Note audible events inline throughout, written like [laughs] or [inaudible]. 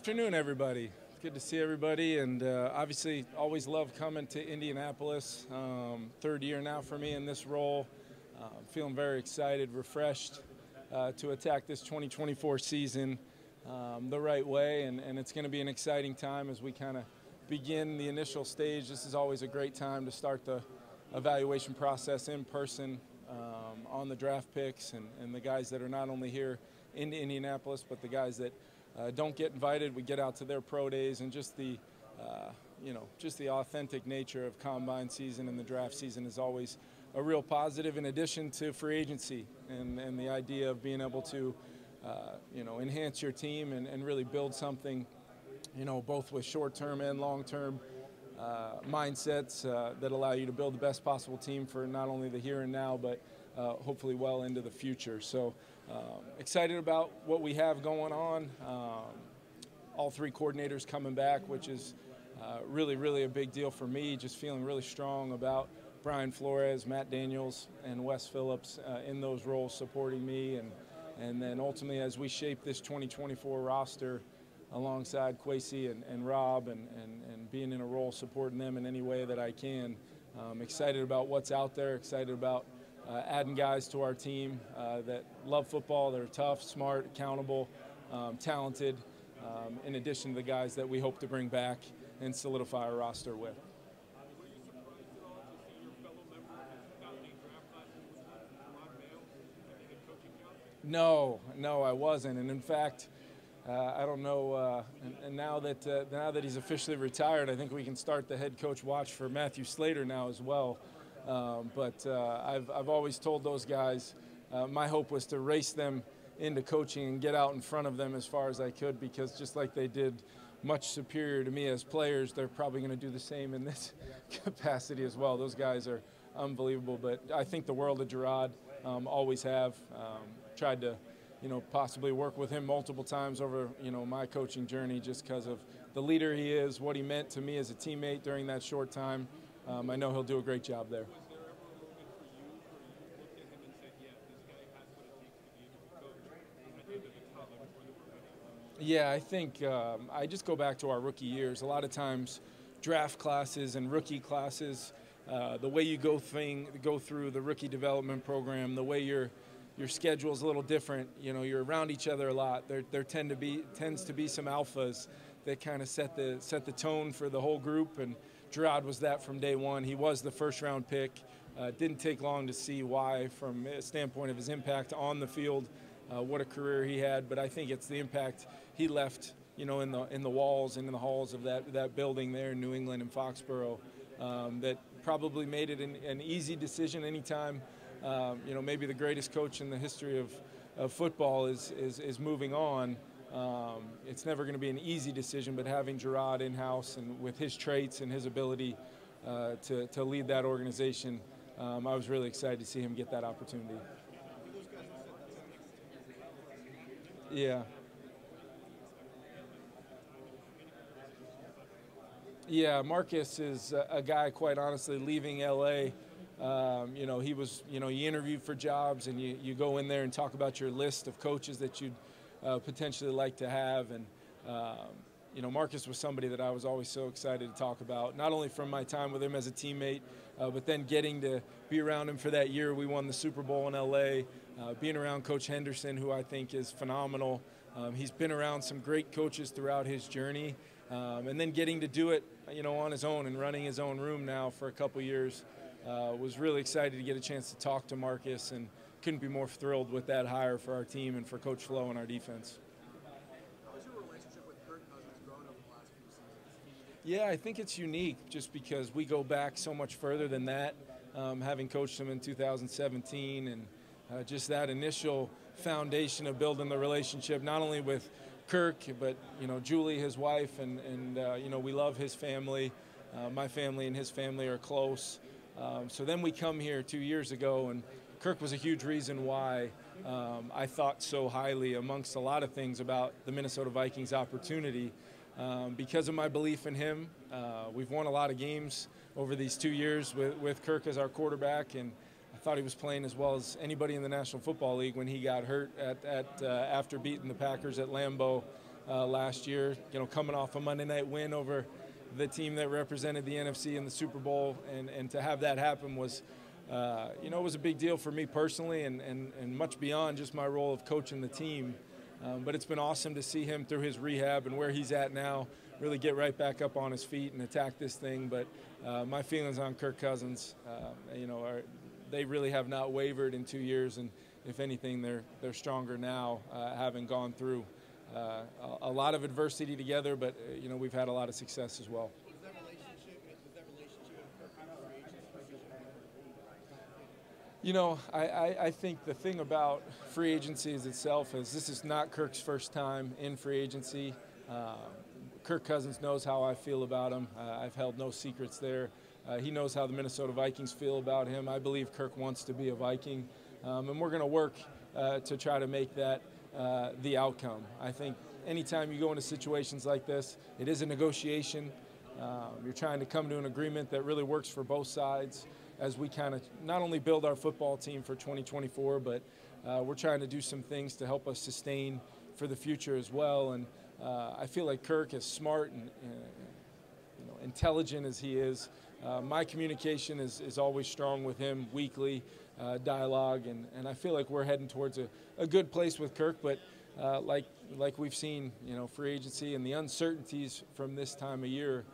afternoon, everybody. Good to see everybody, and uh, obviously, always love coming to Indianapolis. Um, third year now for me in this role. Uh, feeling very excited, refreshed uh, to attack this 2024 season um, the right way, and, and it's going to be an exciting time as we kind of begin the initial stage. This is always a great time to start the evaluation process in person um, on the draft picks and, and the guys that are not only here in Indianapolis, but the guys that uh, don't get invited. We get out to their pro days and just the, uh, you know, just the authentic nature of combine season and the draft season is always a real positive. In addition to free agency and, and the idea of being able to, uh, you know, enhance your team and, and really build something, you know, both with short-term and long-term. Uh, mindsets uh, that allow you to build the best possible team for not only the here and now, but uh, hopefully well into the future. So um, excited about what we have going on. Um, all three coordinators coming back, which is uh, really, really a big deal for me. Just feeling really strong about Brian Flores, Matt Daniels, and Wes Phillips uh, in those roles supporting me. And, and then ultimately, as we shape this 2024 roster alongside Kwesi and, and Rob and, and, and being in a role supporting them in any way that I can, um, excited about what's out there, excited about – uh, adding guys to our team uh, that love football, that are tough, smart, accountable, um, talented, um, in addition to the guys that we hope to bring back and solidify our roster with. No, no, I wasn't. And in fact, uh, I don't know. Uh, and, and, now that uh, now that he's officially retired, I think we can start the head coach watch for Matthew Slater now as well. Um, but uh, I've, I've always told those guys uh, my hope was to race them into coaching and get out in front of them as far as I could because just like they did much superior to me as players, they're probably going to do the same in this [laughs] capacity as well. Those guys are unbelievable, but I think the world of Jerod um, always have. Um, tried to, you know, possibly work with him multiple times over, you know, my coaching journey just because of the leader he is, what he meant to me as a teammate during that short time um, I know he'll do a great job there. Yeah, I think um, I just go back to our rookie years. A lot of times, draft classes and rookie classes, uh, the way you go thing go through the rookie development program, the way your your schedule is a little different. You know, you're around each other a lot. There there tend to be tends to be some alphas that kind of set the set the tone for the whole group and Jerod was that from day one. He was the first round pick. Uh, didn't take long to see why, from a standpoint of his impact on the field, uh, what a career he had. But I think it's the impact he left, you know, in the in the walls and in the halls of that that building there in New England and Foxborough, um, that probably made it an, an easy decision. Anytime, um, you know, maybe the greatest coach in the history of, of football is, is is moving on. Um, it's never going to be an easy decision, but having Jerod in house and with his traits and his ability uh, to, to lead that organization, um, I was really excited to see him get that opportunity. Yeah. Yeah, Marcus is a guy, quite honestly, leaving LA. Um, you know, he was, you know, you interviewed for jobs and you, you go in there and talk about your list of coaches that you'd uh, potentially like to have. And, um, you know, Marcus was somebody that I was always so excited to talk about, not only from my time with him as a teammate, uh, but then getting to be around him for that year. We won the Super Bowl in LA, uh, being around Coach Henderson, who I think is phenomenal. Um, he's been around some great coaches throughout his journey, um, and then getting to do it, you know, on his own and running his own room now for a couple years. Uh, was really excited to get a chance to talk to Marcus and couldn't be more thrilled with that hire for our team and for Coach Flo and our defense. Yeah, I think it's unique just because we go back so much further than that. Um, having coached him in 2017 and uh, just that initial foundation of building the relationship, not only with Kirk, but you know Julie, his wife, and and uh, you know we love his family. Uh, my family and his family are close. Um, so then we come here two years ago and Kirk was a huge reason why um, I thought so highly, amongst a lot of things, about the Minnesota Vikings opportunity. Um, because of my belief in him, uh, we've won a lot of games over these two years with, with Kirk as our quarterback, and I thought he was playing as well as anybody in the National Football League when he got hurt at, at uh, after beating the Packers at Lambeau uh, last year. You know, coming off a Monday night win over the team that represented the NFC in the Super Bowl, and, and to have that happen was, uh, you know, it was a big deal for me personally, and, and, and much beyond just my role of coaching the team. Um, but it's been awesome to see him through his rehab and where he's at now, really get right back up on his feet and attack this thing. But uh, my feelings on Kirk Cousins, uh, you know, are, they really have not wavered in two years, and if anything, they're they're stronger now, uh, having gone through uh, a, a, lot of adversity together. But uh, you know, we've had a lot of success as well. You know, I, I, I, think the thing about free agency is itself is this is not Kirk's first time in free agency. Uh, Kirk Cousins knows how I feel about him. Uh, I've held no secrets there. Uh, he knows how the Minnesota Vikings feel about him. I believe Kirk wants to be a Viking, um, and we're going to work uh, to try to make that uh, the outcome. I think anytime you go into situations like this, it is a negotiation. Um, you're trying to come to an agreement that really works for both sides as we kind of not only build our football team for 2024, but uh, we're trying to do some things to help us sustain for the future as well. And uh, I feel like Kirk is smart and uh, you know, intelligent as he is. Uh, my communication is, is always strong with him weekly uh, dialogue, and, and I feel like we're heading towards a, a good place with Kirk. But uh, like like we've seen, you know, free agency and the uncertainties from this time of year,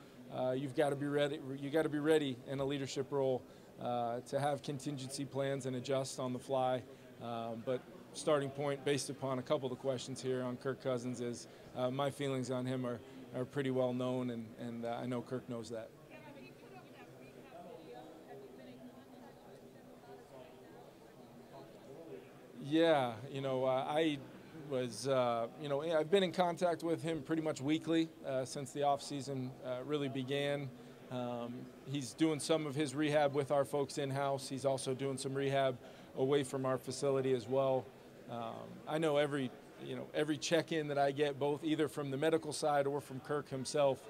you've got to be ready. You got to be ready in a leadership role uh, to have contingency plans and adjust on the fly. Um, but starting point, based upon a couple of the questions here on Kirk Cousins, is uh, my feelings on him are, are pretty well known, and, and uh, I know Kirk knows that. Yeah, you know, uh, I was, uh, you know, I've been in contact with him pretty much weekly uh, since the off season uh, really began. Um, he's doing some of his rehab with our folks in house. He's also doing some rehab away from our facility as well. Um, I know every you know every check-in that I get, both either from the medical side or from Kirk himself,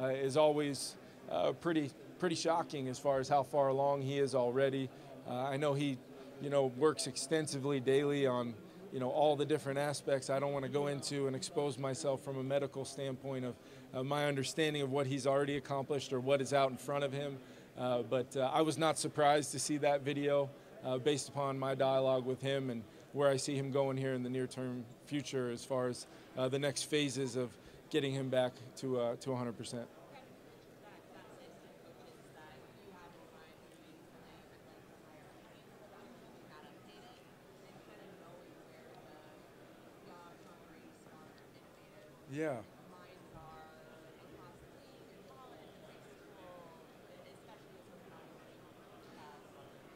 uh, is always uh, pretty pretty shocking as far as how far along he is already. Uh, I know he you know works extensively daily on you know all the different aspects I don't want to go into and expose myself from a medical standpoint of uh, my understanding of what he's already accomplished or what is out in front of him. Uh, but uh, I was not surprised to see that video uh, based upon my dialogue with him and where I see him going here in the near term future as far as uh, the next phases of getting him back to, uh, to 100 Yeah.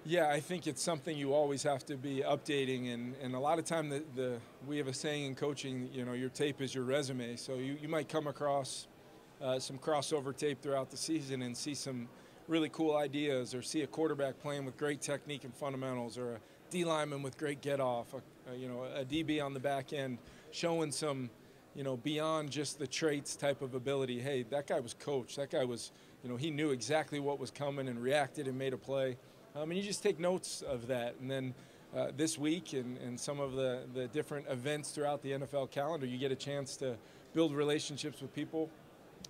Yeah, I think it's something you always have to be updating, and, and a lot of time the, the we have a saying in coaching, you know, your tape is your resume. So you, you might come across uh, some crossover tape throughout the season and see some really cool ideas, or see a quarterback playing with great technique and fundamentals, or a D lineman with great get off, a, a, you know, a DB on the back end showing some you know, beyond just the traits type of ability. Hey, that guy was coached. That guy was, you know, he knew exactly what was coming and reacted and made a play. Um, and you just take notes of that. And then uh, this week and, and some of the, the different events throughout the NFL calendar, you get a chance to build relationships with people.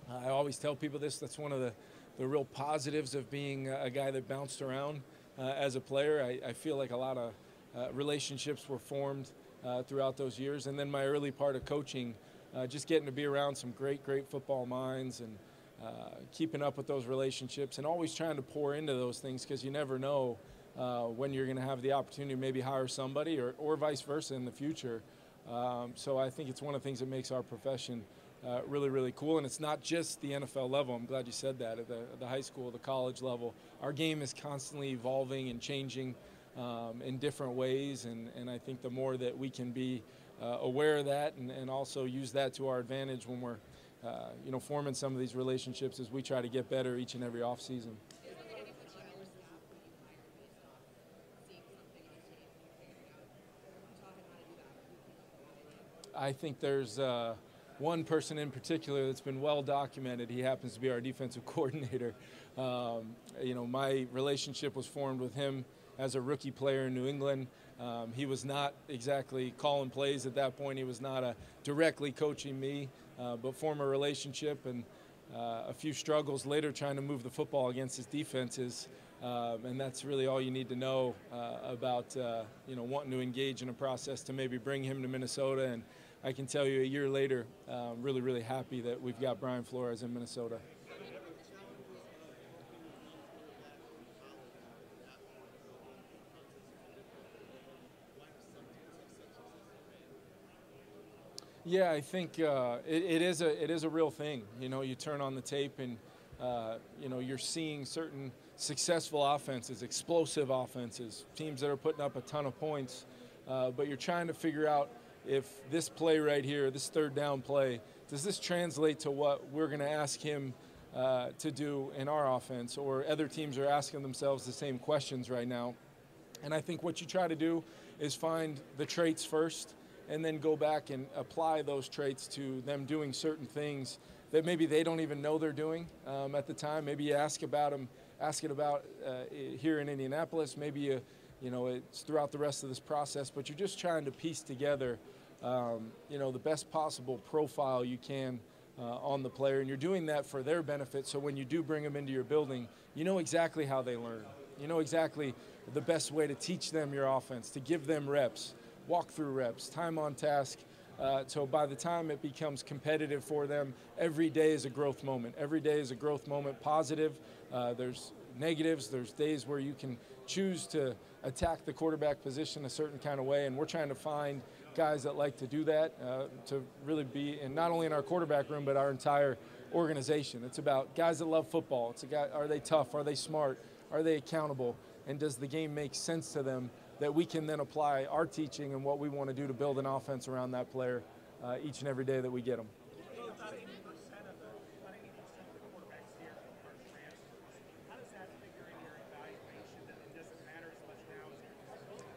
Uh, I always tell people this. That's one of the, the real positives of being a guy that bounced around uh, as a player. I, I, feel like a lot of uh, relationships were formed uh, throughout those years. And then my early part of coaching – uh, just getting to be around some great, great football minds and uh, keeping up with those relationships and always trying to pour into those things because you never know uh, when you're going to have the opportunity to maybe hire somebody or, or vice versa in the future. Um, so I think it's one of the things that makes our profession uh, really, really cool. And it's not just the NFL level. I'm glad you said that. At the, at the high school, the college level, our game is constantly evolving and changing um, in different ways. And, and I think the more that we can be aware of that and, and also use that to our advantage when we're uh, you know forming some of these relationships as we try to get better each and every off season. I think there's uh, one person in particular that's been well documented. He happens to be our defensive [laughs] coordinator. Um, you know, my relationship was formed with him as a rookie player in New England. Um, he was not exactly calling plays at that point. He was not a, directly coaching me, uh, but former relationship and uh, a few struggles later trying to move the football against his defenses. Um, and that's really all you need to know uh, about, uh, you know, wanting to engage in a process to maybe bring him to Minnesota. And I can tell you a year later, uh, really, really happy that we've got Brian Flores in Minnesota. Yeah, I think uh, it, it is a it is a real thing. You know, you turn on the tape and uh, you know you're seeing certain successful offenses, explosive offenses, teams that are putting up a ton of points, uh, but you're trying to figure out if this play right here, this third down play, does this translate to what we're going to ask him uh, to do in our offense, or other teams are asking themselves the same questions right now. And I think what you try to do is find the traits first and then go back and apply those traits to them doing certain things that maybe they don't even know they're doing um, at the time. Maybe you ask about them, ask it about uh, here in Indianapolis. Maybe you, you know, it's throughout the rest of this process. But you're just trying to piece together, um, you know, the best possible profile you can uh, on the player, and you're doing that for their benefit. So when you do bring them into your building, you know exactly how they learn. You know exactly the best way to teach them your offense, to give them reps walkthrough reps, time on task. Uh, so by the time it becomes competitive for them, every day is a growth moment. Every day is a growth moment, positive. Uh, there's negatives. There's days where you can choose to attack the quarterback position a certain kind of way, and we're trying to find guys that like to do that uh, to really be, and not only in our quarterback room, but our entire organization. It's about guys that love football. It's a guy, are they tough? Are they smart? Are they accountable? And does the game make sense to them? That we can then apply our teaching and what we want to do to build an offense around that player uh, each and every day that we get them.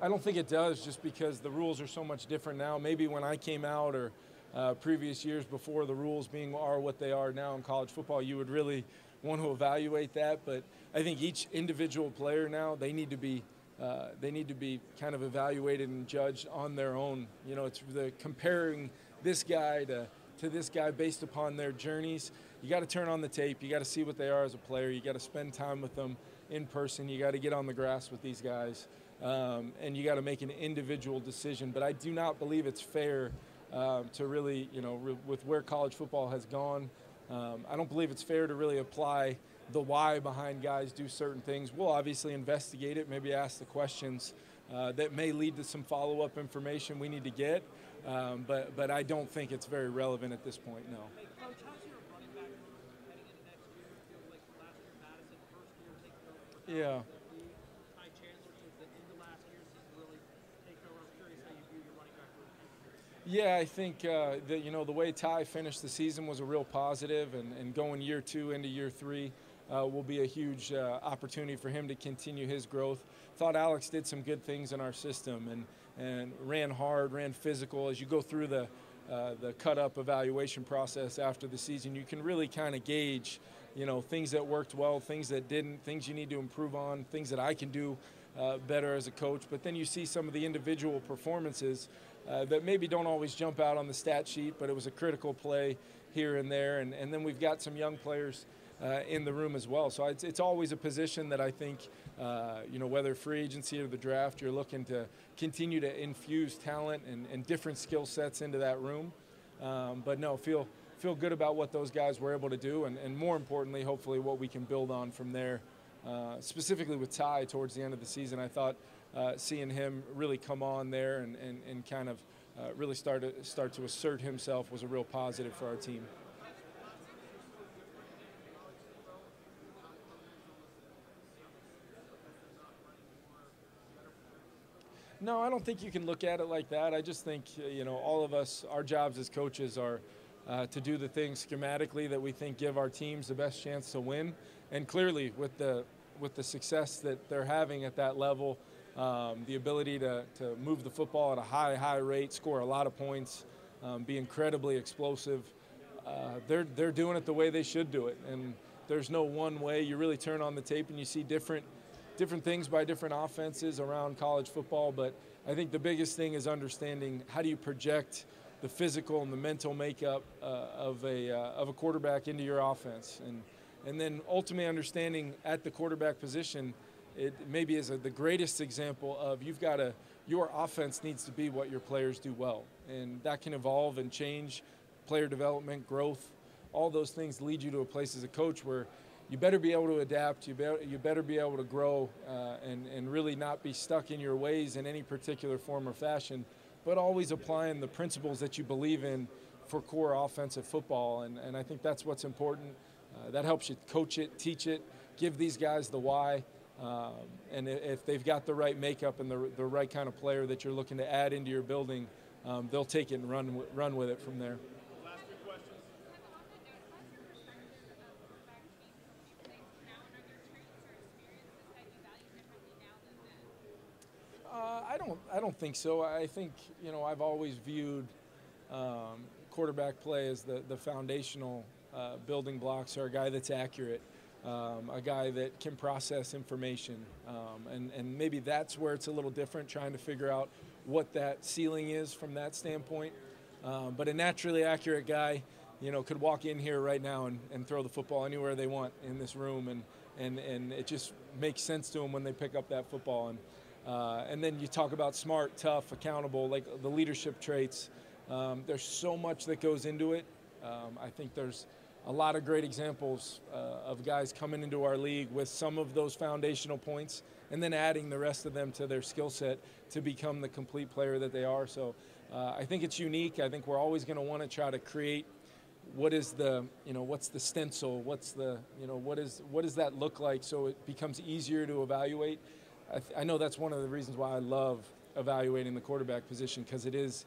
I don't think it does just because the rules are so much different now. Maybe when I came out or uh, previous years before the rules being are what they are now in college football, you would really want to evaluate that. But I think each individual player now, they need to be uh, they need to be kind of evaluated and judged on their own. You know, it's the comparing this guy to, to this guy based upon their journeys. You got to turn on the tape. You got to see what they are as a player. You got to spend time with them in person. You got to get on the grass with these guys, um, and you got to make an individual decision. But I do not believe it's fair uh, to really, you know, re- with where college football has gone. Um, I don't believe it's fair to really apply the why behind guys do certain things. We'll obviously investigate it, maybe ask the questions uh, that may lead to some follow up information we need to get. Um, but, but I don't think it's very relevant at this point, no. Yeah. Yeah, I think uh, that you know the way Ty finished the season was a real positive, and, and going year two into year three, uh, will be a huge uh, opportunity for him to continue his growth. Thought Alex did some good things in our system and, and ran hard, ran physical. As you go through the, uh, the cut up evaluation process after the season, you can really kind of gauge you know, things that worked well, things that didn't, things you need to improve on, things that I can do uh, better as a coach. But then you see some of the individual performances uh, that maybe don't always jump out on the stat sheet, but it was a critical play here and there. And, and then we've got some young players uh, in the room as well. So it's, it's always a position that I think, uh, you know, whether free agency or the draft, you're looking to continue to infuse talent and, and different skill sets into that room. Um, but no, feel feel good about what those guys were able to do, and, and more importantly, hopefully, what we can build on from there. Uh, specifically with Ty towards the end of the season, I thought uh, seeing him really come on there and, and, and kind of uh, really start to, start to assert himself was a real positive for our team. No, I don't think you can look at it like that. I just think, uh, you know, all of us, our jobs as coaches are uh, to do the things schematically that we think give our teams the best chance to win. And clearly, with the with the success that they're having at that level, um, the ability to, to move the football at a high, high rate, score a lot of points, um, be incredibly explosive, uh, they're, they're doing it the way they should do it. And there's no one way. You really turn on the tape and you see different different things by different offenses around college football, but I think the biggest thing is understanding how do you project the physical and the mental makeup uh, of a uh, of a quarterback into your offense, and and then ultimately understanding at the quarterback position, it maybe is a, the greatest example of you've got to your offense needs to be what your players do well, and that can evolve and change, player development, growth, all those things lead you to a place as a coach where you better be able to adapt. You, be, you better be able to grow uh, and, and really not be stuck in your ways in any particular form or fashion, but always applying the principles that you believe in for core offensive football. And, and I think that's what's important. Uh, that helps you coach it, teach it, give these guys the why. Um, and if they've got the right makeup and the, the right kind of player that you're looking to add into your building, um, they'll take it and run, run with it from there. I don't. I don't think so. I think you know I've always viewed um, quarterback play as the the foundational uh, building blocks are a guy that's accurate, um, a guy that can process information, um, and and maybe that's where it's a little different, trying to figure out what that ceiling is from that standpoint. Um, but a naturally accurate guy, you know, could walk in here right now and, and throw the football anywhere they want in this room, and and and it just makes sense to them when they pick up that football and. Uh, and then you talk about smart, tough, accountable, like the leadership traits. Um, there's so much that goes into it. Um, I think there's a lot of great examples uh, of guys coming into our league with some of those foundational points and then adding the rest of them to their skill set to become the complete player that they are. So uh, I think it's unique. I think we're always going to want to try to create what is the you know what's the stencil what's the you know what is what does that look like so it becomes easier to evaluate I, th- I know that's one of the reasons why I love evaluating the quarterback position because it is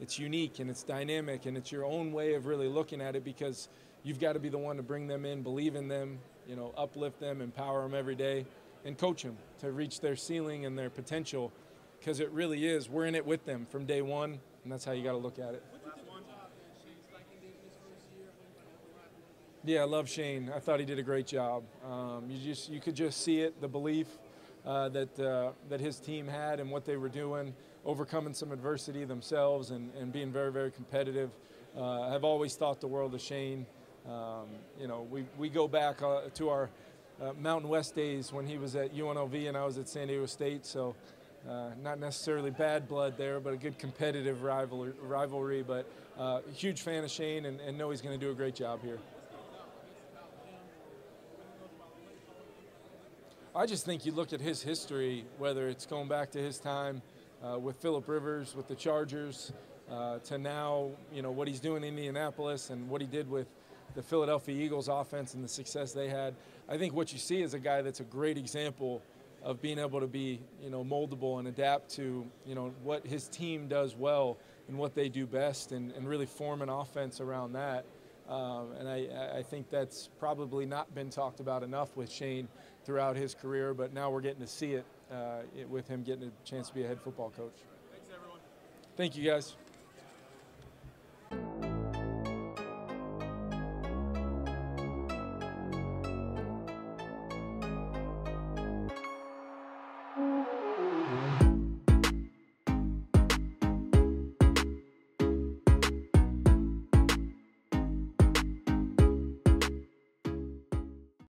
it's unique and it's dynamic and it's your own way of really looking at it because you've got to be the one to bring them in, believe in them, you know, uplift them, empower them every day, and coach them to reach their ceiling and their potential because it really is. We're in it with them from day one, and that's how you got to look at it. Yeah, I love Shane. I thought he did a great job. Um, you just you could just see it, the belief uh, that, uh, that his team had and what they were doing, overcoming some adversity themselves and, and being very, very competitive. Uh, I've always thought the world of Shane. Um, you know, we, we go back uh, to our uh, Mountain West days when he was at UNLV and I was at San Diego State, so uh, not necessarily bad blood there, but a good competitive rivalry. rivalry but huge fan of Shane and, and know he's going to do a great job here. I just think you look at his history, whether it's going back to his time uh, with Philip Rivers, with the Chargers, uh, to now, you know, what he's doing in Indianapolis and what he did with the Philadelphia Eagles offense and the success they had. I think what you see is a guy that's a great example of being able to be, you know, moldable and adapt to, you know, what his team does well and what they do best and, and really form an offense around that. Um, and I, I, think that's probably not been talked about enough with Shane throughout his career, but now we're getting to see it, uh, it with him getting a chance to be a head football coach. Thanks, everyone. Thank you, guys.